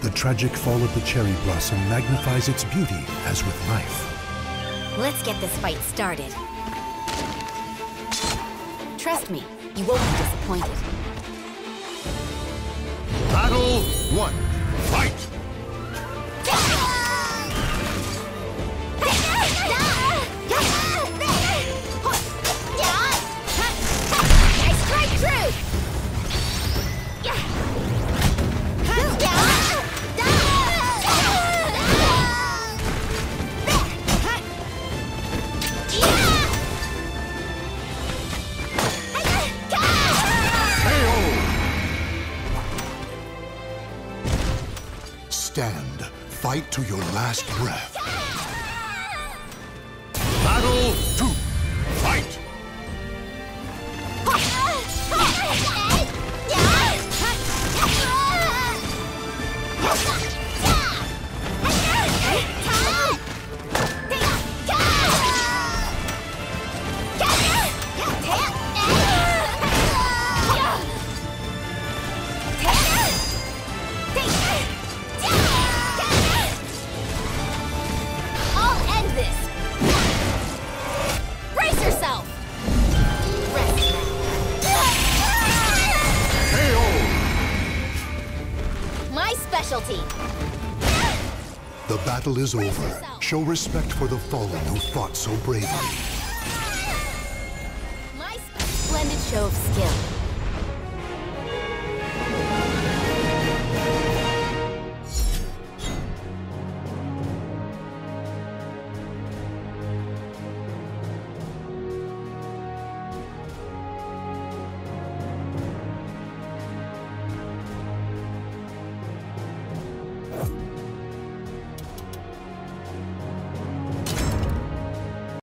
The tragic fall of the cherry blossom magnifies its beauty as with life. Let's get this fight started. Trust me, you won't be disappointed. Battle one. Stand. Fight to your last breath. Battle two. Fight! specialty! The battle is over. Show respect for the fallen who fought so bravely. My splendid show of skill.